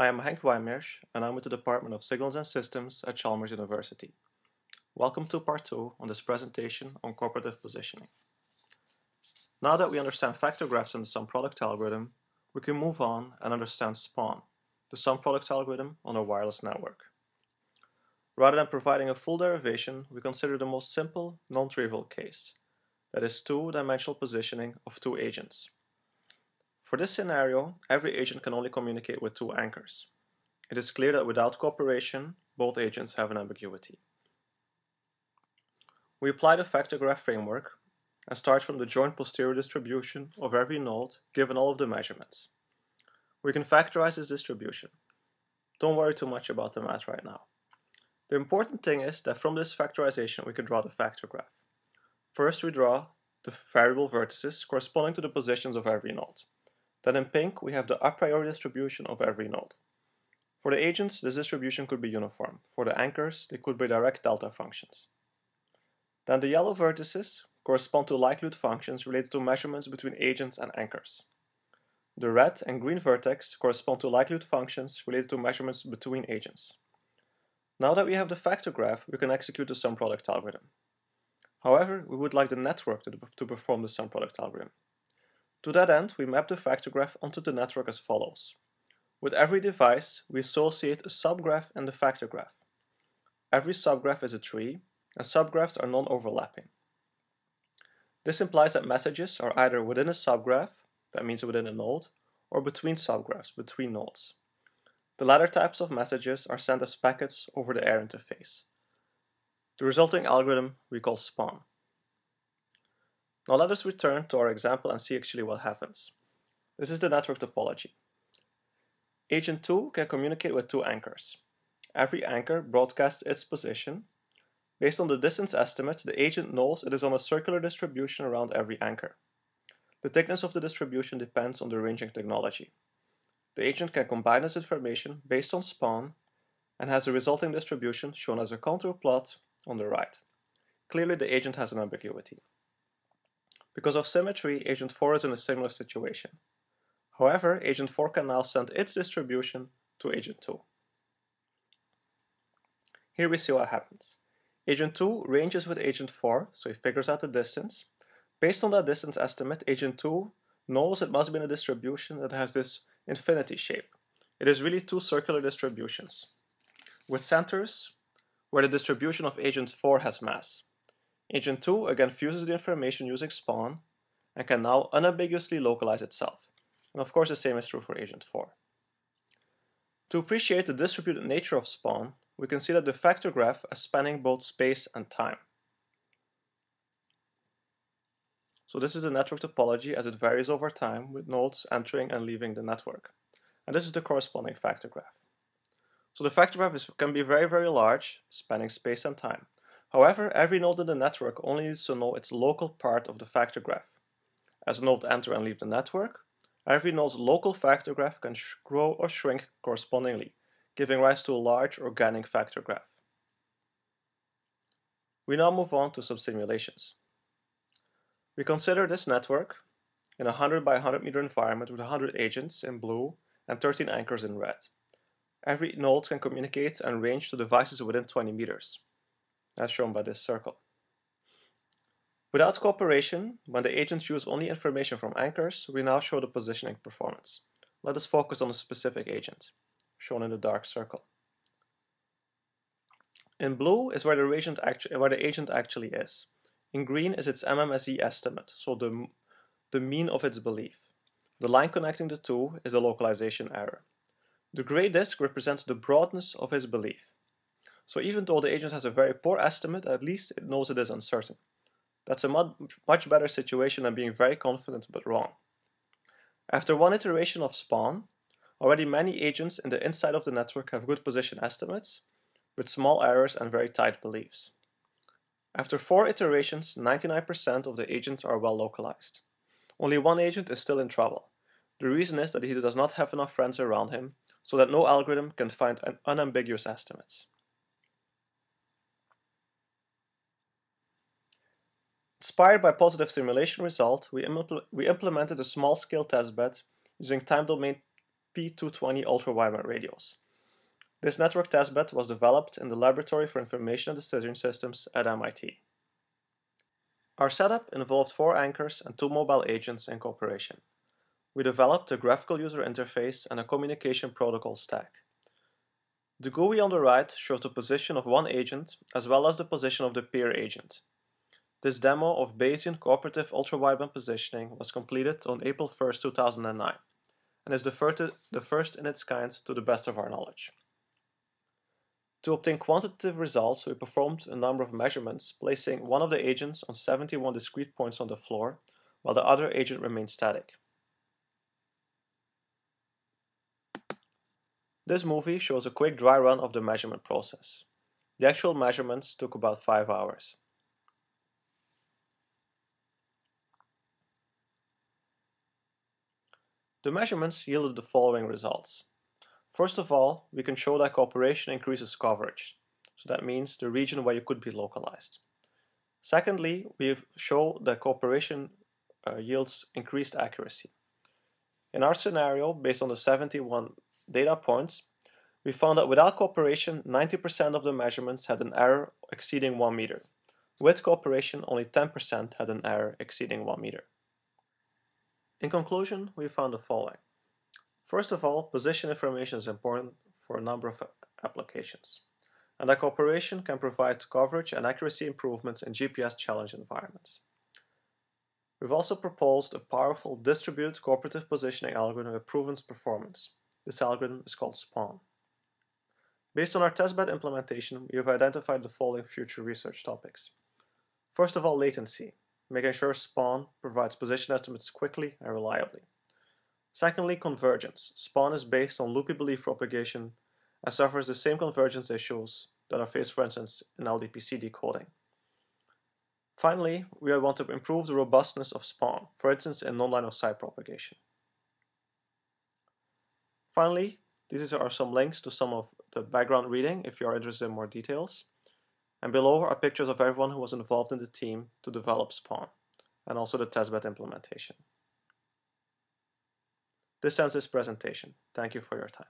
I am Henk Wymeersch and I'm with the Department of Signals and Systems at Chalmers University. Welcome to part 2 on this presentation on cooperative positioning. Now that we understand factor graphs and the sum product algorithm, we can move on and understand SPAWN, the sum product algorithm on a wireless network. Rather than providing a full derivation, we consider the most simple, non-trivial case, that is two-dimensional positioning of two agents. For this scenario, every agent can only communicate with two anchors. It is clear that without cooperation, both agents have an ambiguity. We apply the factor graph framework and start from the joint posterior distribution of every node given all of the measurements. We can factorize this distribution. Don't worry too much about the math right now. The important thing is that from this factorization we can draw the factor graph. First we draw the variable vertices corresponding to the positions of every node. Then in pink, we have the a priori distribution of every node. For the agents, this distribution could be uniform. For the anchors, they could be Dirac delta functions. Then the yellow vertices correspond to likelihood functions related to measurements between agents and anchors. The red and green vertex correspond to likelihood functions related to measurements between agents. Now that we have the factor graph, we can execute the sum product algorithm. However, we would like the network to, to perform the sum product algorithm. To that end, we map the factor graph onto the network as follows. With every device, we associate a subgraph and the factor graph. Every subgraph is a tree, and subgraphs are non-overlapping. This implies that messages are either within a subgraph, that means within a node, or between subgraphs, between nodes. The latter types of messages are sent as packets over the air interface. The resulting algorithm we call SPAWN. Now let us return to our example and see actually what happens. This is the network topology. Agent 2 can communicate with two anchors. Every anchor broadcasts its position. Based on the distance estimate, the agent knows it is on a circular distribution around every anchor. The thickness of the distribution depends on the ranging technology. The agent can combine this information based on SPAWN and has a resulting distribution shown as a contour plot on the right. Clearly the agent has an ambiguity. Because of symmetry, agent 4 is in a similar situation. However, agent 4 can now send its distribution to agent 2. Here we see what happens. Agent 2 ranges with agent 4, so he figures out the distance. Based on that distance estimate, agent 2 knows it must be in a distribution that has this infinity shape. It is really two circular distributions, with centers where the distribution of agent 4 has mass. Agent 2 again fuses the information using SPAWN and can now unambiguously localize itself. And of course the same is true for Agent 4. To appreciate the distributed nature of SPAWN, we can see that the factor graph is spanning both space and time. So this is the network topology as it varies over time with nodes entering and leaving the network. And this is the corresponding factor graph. So the factor graph is, can be very, very large, spanning space and time. However, every node in the network only needs to know its local part of the factor graph. As nodes enter and leave the network, every node's local factor graph can grow or shrink correspondingly, giving rise to a large organic factor graph. We now move on to some simulations. We consider this network in a 100 by 100 meter environment with 100 agents in blue and 13 anchors in red. Every node can communicate and range to devices within 20 meters as shown by this circle. Without cooperation, when the agents use only information from anchors, we now show the positioning performance. Let us focus on a specific agent, shown in the dark circle. In blue is where the, agent where the agent actually is. In green is its MMSE estimate, so the, the mean of its belief. The line connecting the two is the localization error. The gray disk represents the broadness of his belief. So even though the agent has a very poor estimate, at least it knows it is uncertain. That's a much, better situation than being very confident but wrong. After one iteration of SPAWN, already many agents in the inside of the network have good position estimates, with small errors and very tight beliefs. After four iterations, 99% of the agents are well localized. Only one agent is still in trouble. The reason is that he does not have enough friends around him, so that no algorithm can find unambiguous estimates. Inspired by positive simulation result, we, impl we implemented a small-scale testbed using time domain P220 ultra-wideband radios. This network testbed was developed in the Laboratory for Information and Decision Systems at MIT. Our setup involved four anchors and two mobile agents in cooperation. We developed a graphical user interface and a communication protocol stack. The GUI on the right shows the position of one agent as well as the position of the peer agent. This demo of Bayesian cooperative ultra-wideband positioning was completed on April 1, 2009, and is the first in its kind to the best of our knowledge. To obtain quantitative results, we performed a number of measurements, placing one of the agents on 71 discrete points on the floor, while the other agent remained static. This movie shows a quick dry run of the measurement process. The actual measurements took about 5 hours. The measurements yielded the following results. First of all, we can show that cooperation increases coverage. So that means the region where you could be localized. Secondly, we show that cooperation uh, yields increased accuracy. In our scenario, based on the 71 data points, we found that without cooperation, 90% of the measurements had an error exceeding 1 meter. With cooperation, only 10% had an error exceeding 1 meter. In conclusion, we found the following. First of all, position information is important for a number of applications, and that cooperation can provide coverage and accuracy improvements in GPS challenge environments. We've also proposed a powerful distributed cooperative positioning algorithm with proven performance. This algorithm is called SPAWN. Based on our testbed implementation, we have identified the following future research topics. First of all, latency making sure Spawn provides position estimates quickly and reliably. Secondly, convergence. Spawn is based on loopy belief propagation and suffers the same convergence issues that are faced, for instance, in LDPC decoding. Finally, we want to improve the robustness of Spawn, for instance, in non-line of sight propagation. Finally, these are some links to some of the background reading if you are interested in more details. And below are pictures of everyone who was involved in the team to develop Spawn, and also the testbed implementation. This ends this presentation. Thank you for your time.